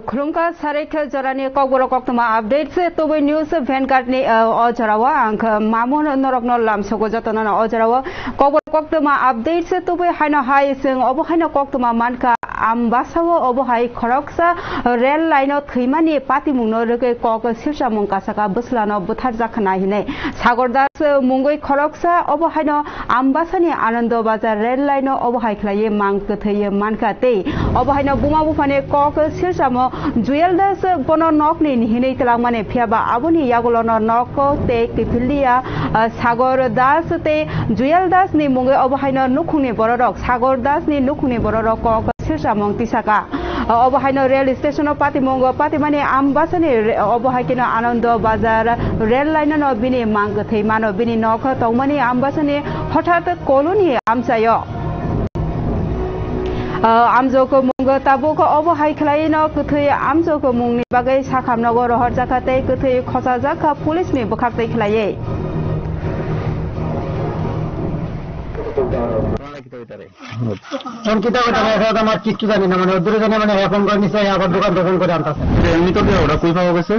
खुलुमका सारेखा जरानि ककबर कक्तमा update से तबै news भेनकार्डनि अजरावा आंख मामुन नरकन लामसको जतन अजरावा ककबर कक्तमा अपडेट से तबै हाइन हाय जों अब हाइन कक्तमा मानका আমবাসাও অবহাই খরকসা রেল লাইন থৈমানি পাতিমুংনো রগে কক শিরসা মুং কাসাকা বসলানো বুথার জাখানা হিনে। সাগরদাস মুঙ্গই খরকসা অবহাইন আমবাসানি আনন্দ বাজার রেল লাইন অবহাই খেলাইয়ে মাং থৈয়ে মানকাতে অবহাইন বুমা বুফানে কক শিরসাম জুয়েল দাস বন নিহিনী নিহিনেই তেলাংমানে ফিয়াবা আবনি ইয়াগুলন নক তে কিফিলিয়া সাগর দাস তে জুয়েল দাস নি মুঙ্গে অবহাইন নুখুনে বড় রক। সাগর দাস নি নুখুনে বড় রক কক विशेष मङ तिसाका अब हाइन रेल स्टेशन पाति मंग पाति माने आम बासने अब हाइकिन आनन्द बजार रेल लाइन नबिने मांग थै मानो बिने नख तौ माने आम बासने हठात कोलोनी आमसाय आमजोको मुङ ताबोको अब हाइखलाय न कथै आमजोको मुंगनि बागै साखाम नगर रहर जाखातै कथै खसा जाखा पुलिसनि बोखाखदै खलायै অঙ্কিতা কথা এখন আমার কিচ্ছু জানি না মানে ওদের জানে মানে এখন করে নিচে আবার দোকান দোকান করে আনতেছে। এমনি তো ওটা কই পাওয়া গেছে?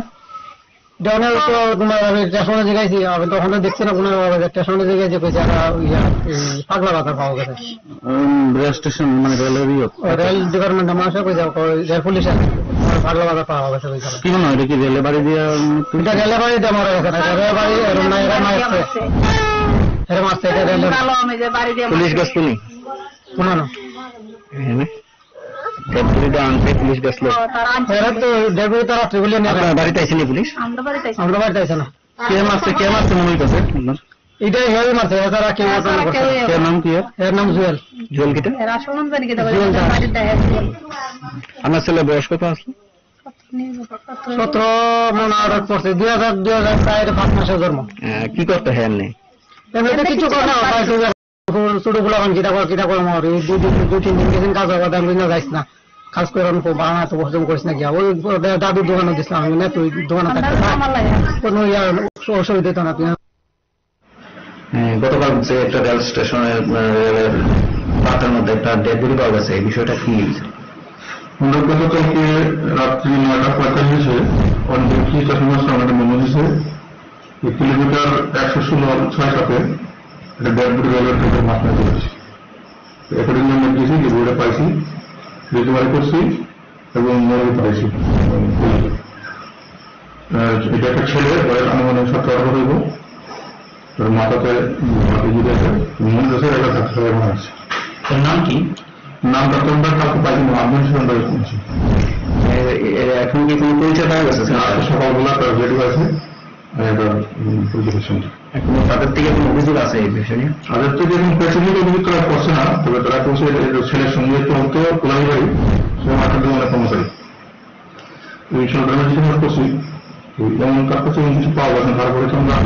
ডনের তো তোমার স্টেশনে জিগাইছি আমি তখন তো দেখছি না কোনো স্টেশনে জিগাইছি কইছে পাগলা বাজার পাওয়া গেছে। রেল স্টেশন মানে রেলের ইয়ে। রেল ডিপার্টমেন্টের মানুষ কইছে রেল পুলিশ পাগলা বাজার পাওয়া গেছে কইছে কি মনে হয় কি রেলে বাড়ি দিয়ে এটা রেলে বাড়ি দিয়ে মারা গেছে রেলে বাড়ি এরম এরম এরম রেলে পুলিশ গেছিল পুলিশ আমরা মনে এটাই মারছে কেউ নাম কি এর? নাম জুয়েল। জুয়েল কিটা? ছেলে বয়স কত আসলো সতেরো মনে হয় পড়ছে দুই হাজার দুই হাজার চার পাঁচ মাসের জন্ম। কি করতে হ্যাঁ নেই এমনিতে কিছু করে না ছোটগুলো এখন কিটা করে কিটা করে মর। এই দুই দিন দুই তিন দিন গেছেন কাজ হবে দাম না যাইস না। কাজ করে আমি বানা তো হজম করিস না গিয়া ওই দাদুর দোকানে দিছিলাম আমি না তুই দোকানে কোনো ইয়া অসুবিধা হতো না তুই হ্যাঁ, গতকাল যে একটা রেল স্টেশনের রেলের পাতার মধ্যে একটা ডেড বডি পাওয়া গেছে এই বিষয়টা কি আমরা গতকালকে রাত্রি নয়টা পঁয়তাল্লিশে অনবর্তী স্টেশনের সামনে মনে হয়েছে কিলোমিটার একশো ষোলো ছয় সাথে একটা রেলের থেকে মাথা করেছি অ্যাকর্ডিং আমরা গেছি যে বইটা পাইছি রিকভারি করছি এবং মরে পাইছি। আহ, এটা একটা ছেলে বয়স আনুমানিক সতেরো আঠারো হইব। তোর মাথাতে মাটি জুড়ে আছে মনে আছে ওর নাম কি? নামটা তোমরা কাউকে পাইনি আমি শুনছি এ- এখন কি কোনো পরিচয় পাওয়া গেছে? সকালবেলা তার আছে পরিদর্শন এখন তাদের থেকে কোনো অভিযোগ আছে এই বিষয় নিয়ে? তাদের তো যেমন প্রেসিডেন্ট অভিযোগ তারা করছে না তবে তারা করছে যে ছেলের সঙ্গে তো হতো কোলাই বাড়ি সে মাঠের দোকানে কর্মচারী। এই সরকারের কিছু আমরা করছি। যেমন তার কাছে কিছু পাওয়া গেছে না, তারপরে তো আমরা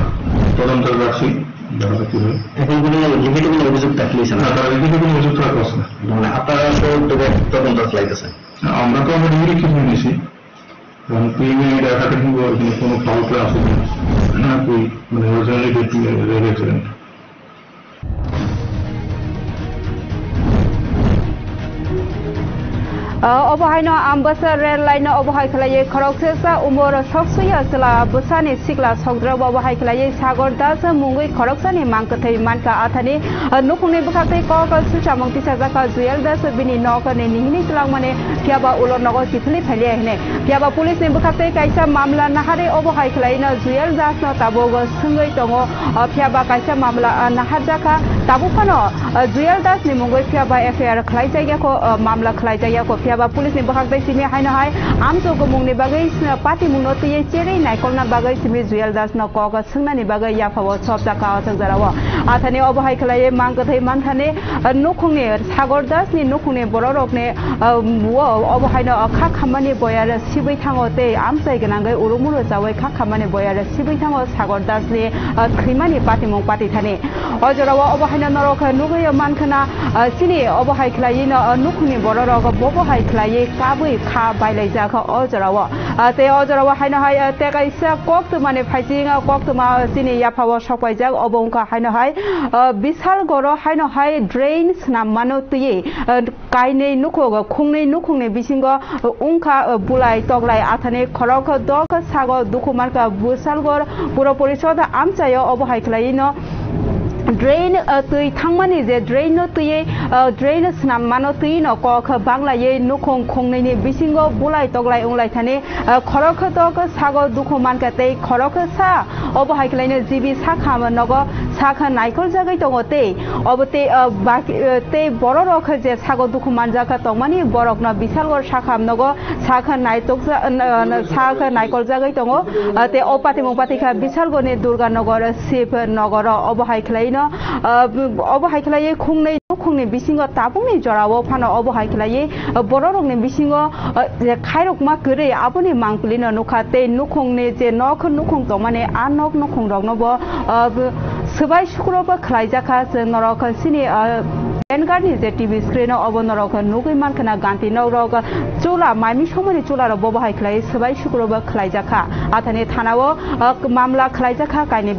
তদন্তে রাখছি এখন কোনো লিখিত কোনো অভিযোগ না? না তারা কোনো অভিযোগ তারা করছে না। মানে আপনারা তদন্ত চালাইতেছেন? আমরা তো আমরা নিরীক্ষিত হয়ে নিয়েছি। এবং কিন্তু এখানে কোনো ফাউল کوئی نہ کوئی ریلوے ایکسیڈنٹ अवहेन अम रेल लाइन अवह खै खरकेसा उमर सबसे सेला बसान सिग्ला सौद्र बह सगर दा मुगै खरक्ष मकै मनका आठान नो खने बेसी किसाम मुखिसा जा जुए दास विनि निनी सङ्गीत फिया उलर नगर् थिफे फैलिए पिय पछि क्या मामला नहारै अवह खुएल दास ताग सुै दिय कमला नहार जा तापनो जुयल दास मुगै फिय एफआईआर खाइ मामला खाइएको बायलाय जाखो अजराव te ojoro haino hai te kaisa kok to mane phaijing kok to ma sini yapawo sokpaijak obongka haino hai bisal বিশাল গড় হাই নহাই ড্রেইন তুই কাইনে নুখোগ খুনে নুখুনে বিং উংখা বুলাই টগলাই আথানে খরক দক সাগ দুখুমার্কা বিশাল গড় পুর পরিষদ আমচায় অবহাই ন। ড্রেইন তুই থামানী যে ড্রেইন তুই ড্রেইন সামানো তুই নক বাংলায় নুখং খুনে বিং বুলাই টগলাই উংলাই থানে খরক তক সাগ দুকু মানকাতে খরক সা অবহাইকলাইনে জিবি সাকা নগ 사카 나이콜 자가이 덩어 때 어버때 때 বড়রক যে সাগ দুখমান জাখা তংমানি বরক না বিশালগড় শাখা আমনগো শাখা নাইতক শাখা নাইকল জাগাই তঙ্গ তে অপাতে মুপাতিখা বিশালগড়নি দুর্গানগর শিব নগর অবহাই খেলাইন অবহাই খেলাইয়ে খুংनै খুংনি বিসিঙ্গ তাবুংনি জরাও ফানো অবহাই খেলাইয়ে বড়রকনি বিসিঙ্গ যে খাইরকমা গরে আবুনি মাংকুলিন নুখা, তে নুখংনি যে নখ নুখং তমানে, আ নখ নুখং রকনব সবাই শুক্রবা খালাইজাখা নরক সিনি এনগারনি যে টিভি স্ক্রিন অবনরক নুগৈ মানখানা গান্তি নরক চুলা মাইমি সমনি চুলার ববাহাই খালাই সবাই শুক্রবা খালাইজাখা আথানি থানাও মামলা খালাইজাখা কাইনি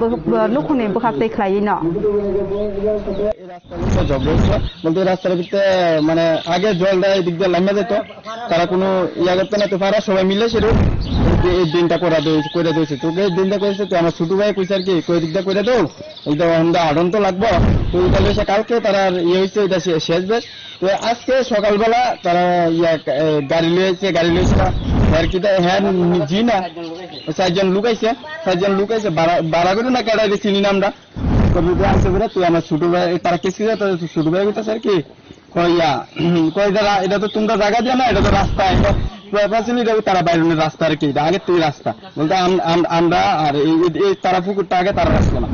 নুখুনি বখাতে খালাই ন বলতে রাস্তার ভিতরে মানে আগে জল দেয় এদিক দিয়ে লাইমা যেত। তারা কোনো ইয়া করতে না, তো পারা সবাই মিলে সেরকম এই দিনটা করা দিয়েছে করে দিয়েছে। তোকে এই দিনটা করেছে তো আমার ছোট ভাই কইছে আর কি, কই দিকটা করে দেও এইটা আমরা আড়ন তো লাগবো। তো এটা লইছে কালকে, তারা ইয়ে হয়েছে এটা শেষ বেশ তো আজকে সকালবেলা তারা ইয়া গাড়ি লইছে গাড়ি লইছে আর কি হ্যাঁ জি না। চারজন লুকাইছে চারজন লুকাইছে বাড়া করে না কেডাই চিনি না আমরা কবিতা আছে বলে তুই আমার ছোট ভাই তারা কেসি তাদের ছোট ভাই কইতাছে আর কি। কইয়া কই দাদা এটা তো তোমরা জায়গা দিয়ে না, এটা তো রাস্তা, এটা প্রফেশনালি যাবে তারা বাইরের রাস্তা আর কি, এটা আগে তুই রাস্তা। বলতে আম- আম- আমরা আর এই- তারা পুকুরটা আগে তারা রাস্তা না।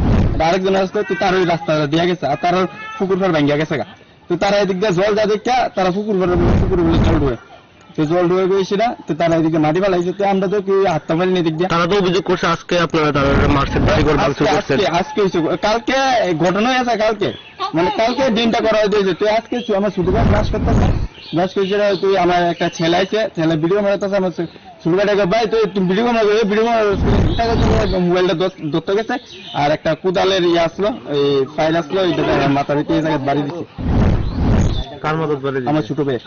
আরেকজন রাস্তা তুই তার ওই রাস্তা দিয়ে গেছে, আর তার পুকুর ফের ভাঙ্গিয়া গেছে গা। তো তারা এদিক দিয়ে জল যা দেখা তারা পুকুর পুকুর বলে জল ঢুয়ে তো জল ঢুয়ে গেছে না তো তারা এদিকে মাটি ফেলাইছে তো আমরা তো কি হাতটা পারিনি এদিক দিয়ে তারা তো অভিযোগ করছে আজকে আপনারা তারা মার্চের বাড়িঘর ভাঙচুর আজকে আজকে আজকে হয়েছে কালকে ঘটনা আছে কালকে। মানে কালকে? দিনটা করা হয়েছে তুই আজকে আমার ছোট ভাই করতেছে। ব্রাশ করছে তুই আমার একটা ছেলে আছে ছেলে ভিডিও মারাতেছে আমার ছোট ভাই তুই তুমি ভিডিও মারবে ভিডিও মোবাইলটা ধরতে গেছে আর একটা কুদালের ইয়ে আসলো এই ফাইল আসলো মাথার ভিতরে বাড়ি দিচ্ছে কার মদত করে আমার ছোট ভাই।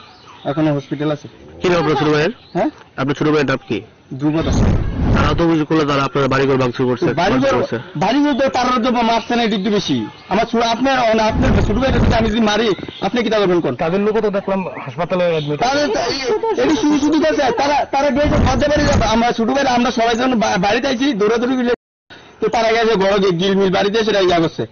এখনও হসপিটাল আছে। কি নাম আপনার ছোট ভাইয়ের? হ্যাঁ? আপনার ছোট ভাইয়ের নাম কি? ধ্রুবত আছে তারা তো অভিযোগ করল তারা আপনার বাড়িঘর ভাঙচুর করছে বাড়ি ভাঙচুর করছে। বাড়ি তো তার তো মারছে না একটু বেশি। আমার ছোট আপনার আপনার ছোট ভাইটা যদি আমি যদি মারি আপনি কি করবেন কোন তাদের লোক তো দেখলাম হাসপাতালে তাদের এই শুধু শুধু কাছে তারা তারা গিয়েছে মজা বাড়ি যাবে। আমরা ছোট ভাই আমরা সবাই যখন বাড়িতে আইছি দৌড়াদৌড়ি তো তারা গেছে বড় গিল মিল বাড়িতে সেটা ইয়া করছে।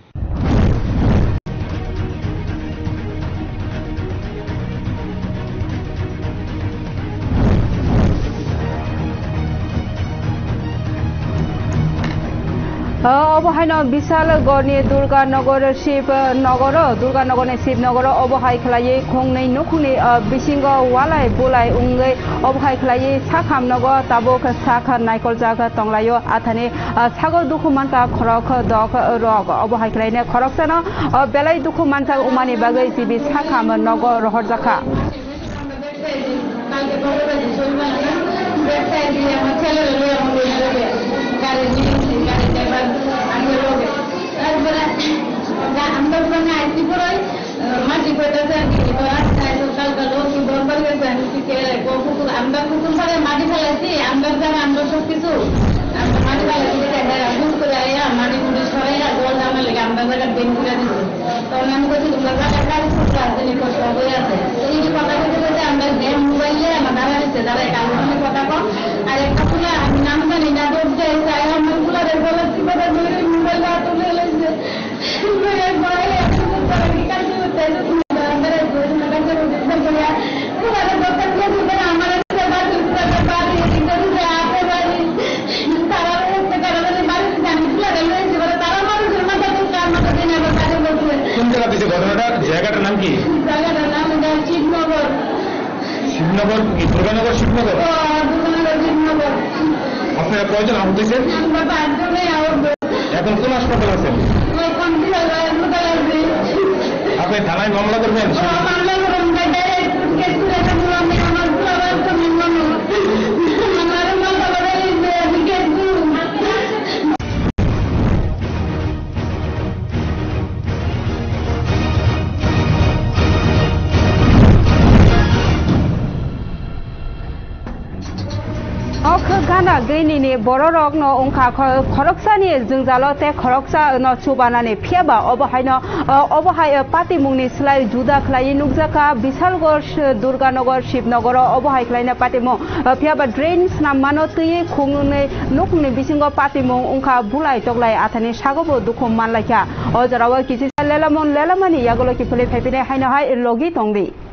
अब होइन विशाल गर्ने दुर्गा नगर शिव नगर दुर्गा नगर नै शिव नगर अब हाई खेलाइए खोंग नै नखुने बिसिंग वालाय बोलाय उङ्गै अब हाई खेलाइए साखाम नग ताबोक साखा नाइकल जाग तंगलायो आथाने सागर दुखु मानका खरक दक रग अब हाई खिलाइने खरक सान बेलाय दुखु मानसा उमाने बागै सिबि साखाम नग रहर जाखा Gracias. আমরা ওখানে আইসি পড়াই মাটি পেটেছে আর কি তো রাস্তায় সকাল কালো কি দরবার গেছে আমি কি কে কুকুর আমরা কুকুর পাড়ে মাটি ফেলাইছি, আমরা জানা, আমরা সব কিছু। আমরা মাটি ফেলাইছি মাটি মুটি সরাইয়া জল জামা লেগে আমরা জায়গা দিচ্ছি কি? দুর্গানগর শিবনগর? আপনারা কয়জন আহত হয়েছেন? এখন কোন হাসপাতাল আছেন? আপনি থানায় মামলা করবেন? ni bororok no ongkha khoroksa ni jungjalo te khoroksa no chubanani phiaba obo haino obo hai pati mungni slai juda khlai nukjaka bisalgor durganogor shibnogor obo hai khlaina pati mung phiaba drains na mano tui khungne nukni bisingo pati mung ongkha bulai toklai athani sagobo dukhum manlaikha o jarawa kisi lelamon lelamani yagolo ki phule phepine haino hai logi tongdi